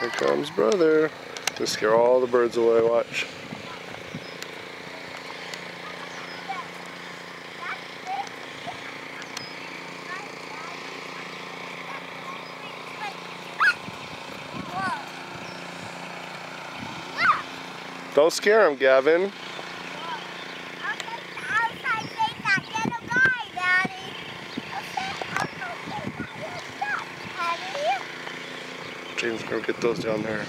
Here comes brother. To scare all the birds away, watch. Don't scare him, Gavin. James gonna get those down there.